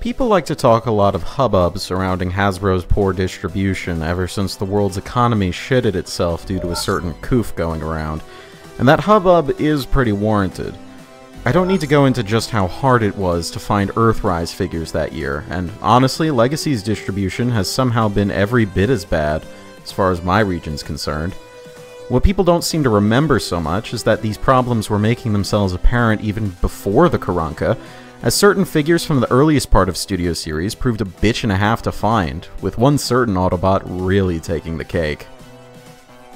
People like to talk a lot of hubbub surrounding Hasbro's poor distribution ever since the world's economy shitted itself due to a certain coof going around, and that hubbub is pretty warranted. I don't need to go into just how hard it was to find Earthrise figures that year, and honestly, Legacy's distribution has somehow been every bit as bad, as far as my region's concerned. What people don't seem to remember so much is that these problems were making themselves apparent even before the Karanka, as certain figures from the earliest part of Studio Series proved a bitch and a half to find, with one certain Autobot really taking the cake.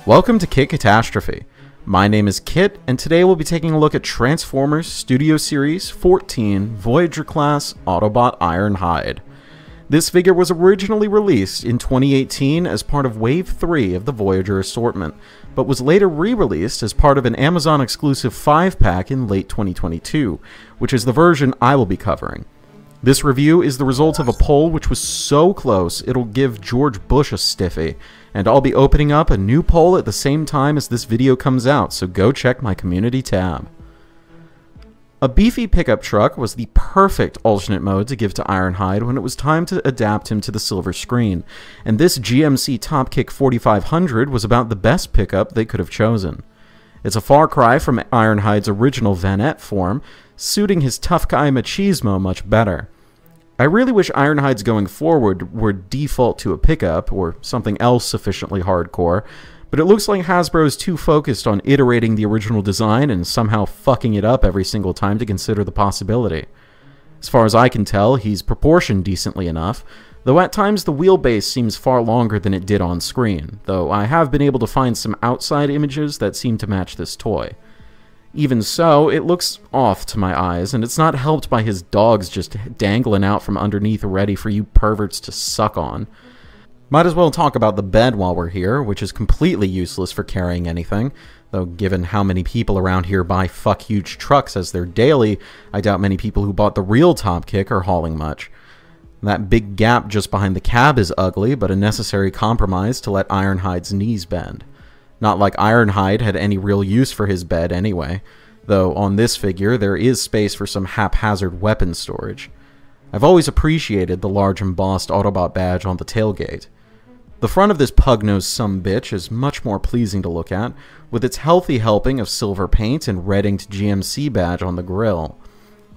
Welcome to Kit Katastrophe. My name is Kit, and today we'll be taking a look at Transformers Studio Series 14 Voyager Class Autobot Ironhide. This figure was originally released in 2018 as part of Wave 3 of the Voyager assortment, but was later re-released as part of an Amazon exclusive 5-pack in late 2022, which is the version I will be covering. This review is the result of a poll which was so close it'll give George Bush a stiffy, and I'll be opening up a new poll at the same time as this video comes out, so go check my community tab. A beefy pickup truck was the perfect alternate mode to give to Ironhide when it was time to adapt him to the silver screen, and this GMC Topkick 4500 was about the best pickup they could have chosen. It's a far cry from Ironhide's original Vanette form, suiting his tough guy machismo much better. I really wish Ironhides going forward were default to a pickup, or something else sufficiently hardcore, but it looks like Hasbro is too focused on iterating the original design and somehow fucking it up every single time to consider the possibility. As far as I can tell, he's proportioned decently enough, though at times the wheelbase seems far longer than it did on screen, though I have been able to find some outside images that seem to match this toy. Even so, it looks off to my eyes, and it's not helped by his dogs just dangling out from underneath ready for you perverts to suck on. Might as well talk about the bed while we're here, which is completely useless for carrying anything. Though, given how many people around here buy fuck huge trucks as their daily, I doubt many people who bought the real Top Kick are hauling much. That big gap just behind the cab is ugly, but a necessary compromise to let Ironhide's knees bend. Not like Ironhide had any real use for his bed anyway, though on this figure there is space for some haphazard weapon storage. I've always appreciated the large embossed Autobot badge on the tailgate. The front of this pug-nosed some bitch is much more pleasing to look at, with its healthy helping of silver paint and red inked GMC badge on the grille.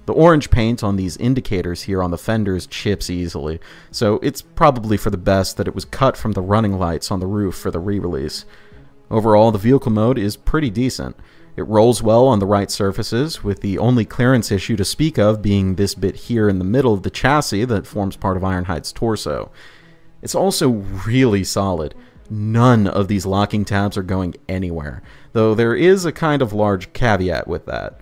The orange paint on these indicators here on the fenders chips easily, so it's probably for the best that it was cut from the running lights on the roof for the re-release. Overall, the vehicle mode is pretty decent. It rolls well on the right surfaces, with the only clearance issue to speak of being this bit here in the middle of the chassis that forms part of Ironhide's torso. It's also really solid. None of these locking tabs are going anywhere, though there is a kind of large caveat with that.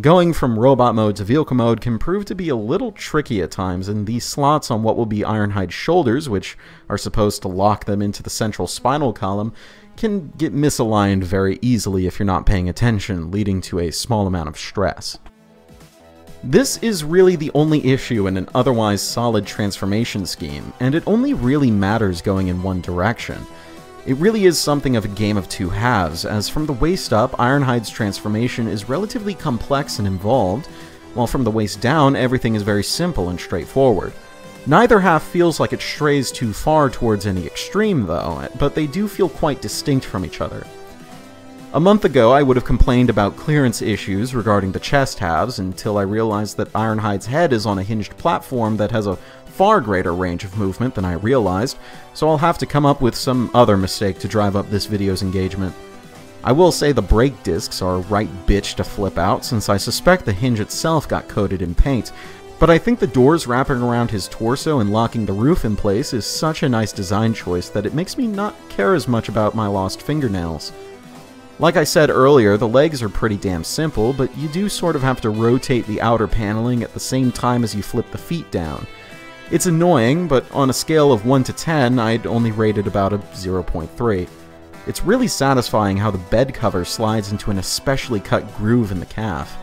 Going from robot mode to vehicle mode can prove to be a little tricky at times, and these slots on what will be Ironhide's shoulders, which are supposed to lock them into the central spinal column, can get misaligned very easily if you're not paying attention, leading to a small amount of stress. This is really the only issue in an otherwise solid transformation scheme, and it only really matters going in one direction. It really is something of a game of two halves, as from the waist up, Ironhide's transformation is relatively complex and involved, while from the waist down, everything is very simple and straightforward. Neither half feels like it strays too far towards any extreme, though, but they do feel quite distinct from each other. A month ago, I would have complained about clearance issues regarding the chest halves until I realized that Ironhide's head is on a hinged platform that has a far greater range of movement than I realized, so I'll have to come up with some other mistake to drive up this video's engagement. I will say the brake discs are a right bitch to flip out since I suspect the hinge itself got coated in paint, but I think the doors wrapping around his torso and locking the roof in place is such a nice design choice that it makes me not care as much about my lost fingernails. Like I said earlier, the legs are pretty damn simple, but you do sort of have to rotate the outer paneling at the same time as you flip the feet down. It's annoying, but on a scale of 1 to 10, I'd only rate it about a 0.3. It's really satisfying how the bed cover slides into an especially cut groove in the calf.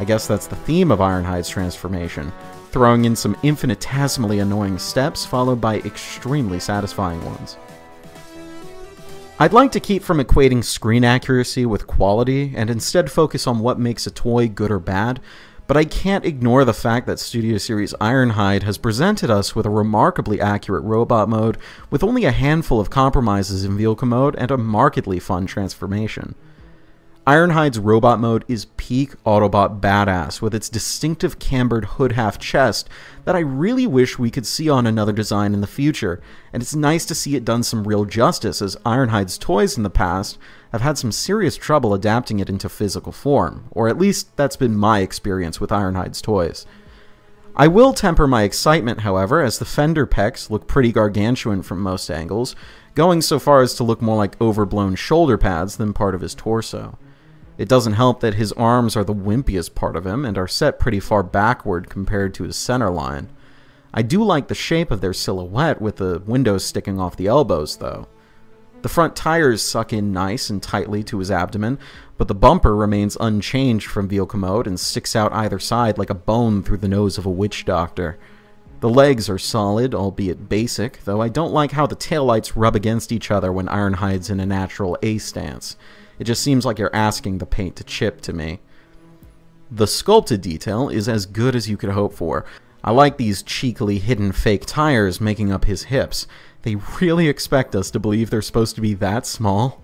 I guess that's the theme of Ironhide's transformation, throwing in some infinitesimally annoying steps followed by extremely satisfying ones. I'd like to keep from equating screen accuracy with quality and instead focus on what makes a toy good or bad, but I can't ignore the fact that Studio Series Ironhide has presented us with a remarkably accurate robot mode with only a handful of compromises in vehicle mode and a markedly fun transformation. Ironhide's robot mode is peak Autobot badass with its distinctive cambered hood half chest that I really wish we could see on another design in the future, and it's nice to see it done some real justice as Ironhide's toys in the past have had some serious trouble adapting it into physical form, or at least that's been my experience with Ironhide's toys. I will temper my excitement, however, as the fender pecs look pretty gargantuan from most angles, going so far as to look more like overblown shoulder pads than part of his torso. It doesn't help that his arms are the wimpiest part of him and are set pretty far backward compared to his center line. I do like the shape of their silhouette with the windows sticking off the elbows, though. The front tires suck in nice and tightly to his abdomen, but the bumper remains unchanged from vehicle mode and sticks out either side like a bone through the nose of a witch doctor. The legs are solid, albeit basic, though I don't like how the taillights rub against each other when Ironhide's in a natural A stance. It just seems like you're asking the paint to chip to me. The sculpted detail is as good as you could hope for. I like these cheekily hidden fake tires making up his hips. They really expect us to believe they're supposed to be that small?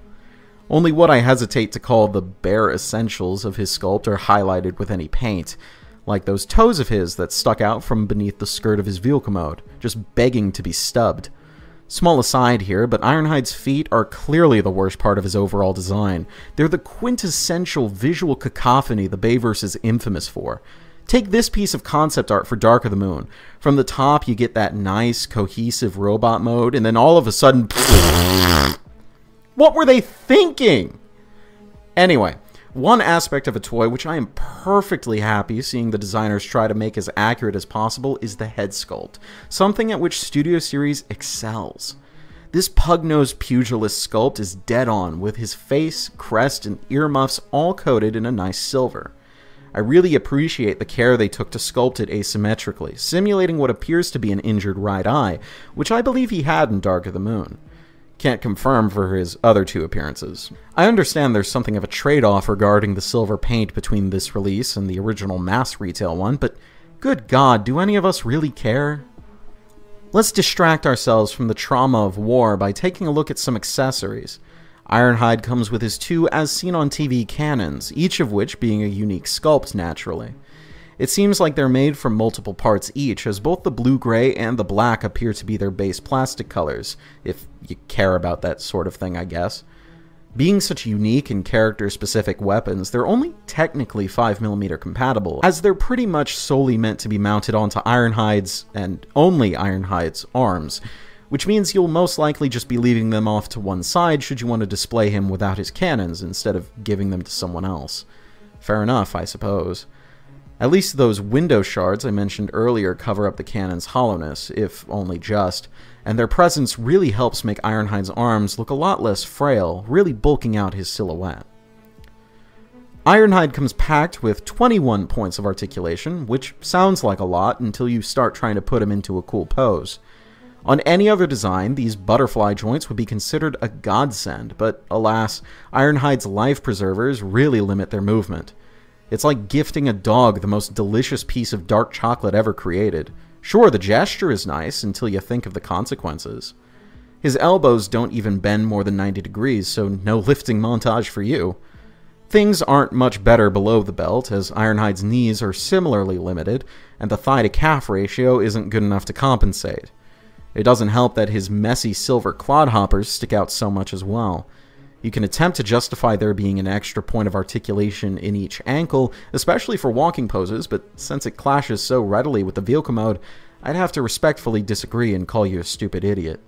Only what I hesitate to call the bare essentials of his sculpt are highlighted with any paint, like those toes of his that stuck out from beneath the skirt of his vehicle mode, just begging to be stubbed. Small aside here, but Ironhide's feet are clearly the worst part of his overall design. They're the quintessential visual cacophony the Bayverse is infamous for. Take this piece of concept art for Dark of the Moon. From the top, you get that nice, cohesive robot mode, and then all of a sudden. what were they thinking? Anyway, one aspect of a toy which I am perfectly happy seeing the designers try to make as accurate as possible is the head sculpt, something at which Studio Series excels. This pug-nosed pugilist sculpt is dead on, with his face, crest, and earmuffs all coated in a nice silver. I really appreciate the care they took to sculpt it asymmetrically, simulating what appears to be an injured right eye, which I believe he had in Dark of the Moon. Can't confirm for his other two appearances. I understand there's something of a trade off regarding the silver paint between this release and the original mass retail one, but good god, do any of us really care? Let's distract ourselves from the trauma of war by taking a look at some accessories. Ironhide comes with his two as seen on TV cannons, each of which being a unique sculpt naturally. It seems like they're made from multiple parts each, as both the blue-gray and the black appear to be their base plastic colors, if you care about that sort of thing, I guess. Being such unique and character-specific weapons, they're only technically 5mm compatible, as they're pretty much solely meant to be mounted onto Ironhide's, and only Ironhide's, arms, which means you'll most likely just be leaving them off to one side should you want to display him without his cannons instead of giving them to someone else. Fair enough, I suppose. At least those window shards I mentioned earlier cover up the cannon's hollowness, if only just, and their presence really helps make Ironhide's arms look a lot less frail, really bulking out his silhouette. Ironhide comes packed with 21 points of articulation, which sounds like a lot until you start trying to put him into a cool pose. On any other design, these butterfly joints would be considered a godsend, but alas, Ironhide's life preservers really limit their movement. It's like gifting a dog the most delicious piece of dark chocolate ever created. Sure, the gesture is nice until you think of the consequences. His elbows don't even bend more than 90 degrees, so no lifting montage for you. Things aren't much better below the belt, as Ironhide's knees are similarly limited, and the thigh to calf ratio isn't good enough to compensate. It doesn't help that his messy silver clodhoppers stick out so much as well. You can attempt to justify there being an extra point of articulation in each ankle, especially for walking poses, but since it clashes so readily with the vehicle mode, I'd have to respectfully disagree and call you a stupid idiot.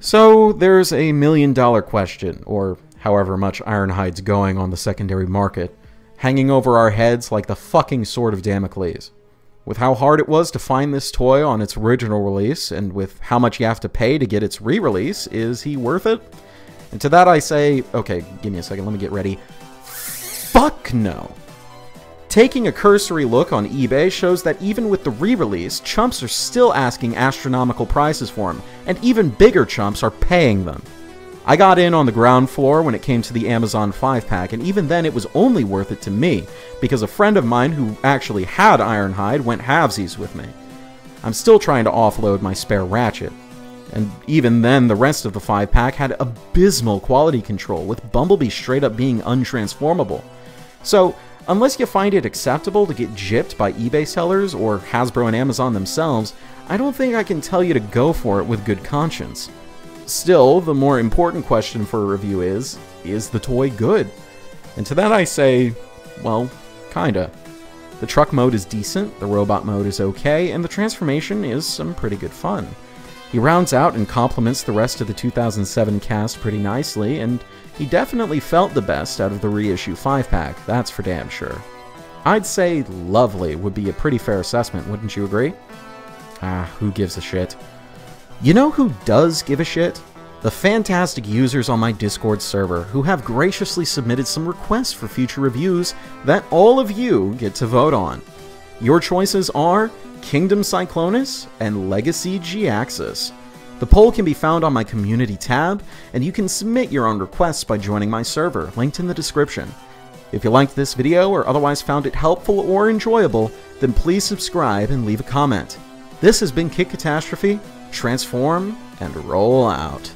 So, there's a million dollar question, or however much Ironhide's going on the secondary market, hanging over our heads like the fucking sword of Damocles. With how hard it was to find this toy on its original release, and with how much you have to pay to get its re release, is he worth it? And to that I say, okay, give me a second, let me get ready. Fuck no. Taking a cursory look on eBay shows that even with the re-release, chumps are still asking astronomical prices for them, and even bigger chumps are paying them. I got in on the ground floor when it came to the Amazon 5 pack, and even then it was only worth it to me, because a friend of mine who actually had Ironhide went halvesies with me. I'm still trying to offload my spare ratchet. And even then, the rest of the 5 pack had abysmal quality control, with Bumblebee straight up being untransformable. So, unless you find it acceptable to get gypped by eBay sellers or Hasbro and Amazon themselves, I don't think I can tell you to go for it with good conscience. Still, the more important question for a review is, is the toy good? And to that I say, well, kinda. The truck mode is decent, the robot mode is okay, and the transformation is some pretty good fun. He rounds out and complements the rest of the 2007 cast pretty nicely, and he definitely felt the best out of the reissue 5-pack, that's for damn sure. I'd say lovely would be a pretty fair assessment, wouldn't you agree? Ah, who gives a shit? You know who does give a shit? The fantastic users on my Discord server who have graciously submitted some requests for future reviews that all of you get to vote on. Your choices are Kingdom Cyclonus and Legacy Jhiaxus. The poll can be found on my community tab, and you can submit your own requests by joining my server, linked in the description. If you liked this video or otherwise found it helpful or enjoyable, then please subscribe and leave a comment. This has been Kit Katastrophe, transform, and roll out.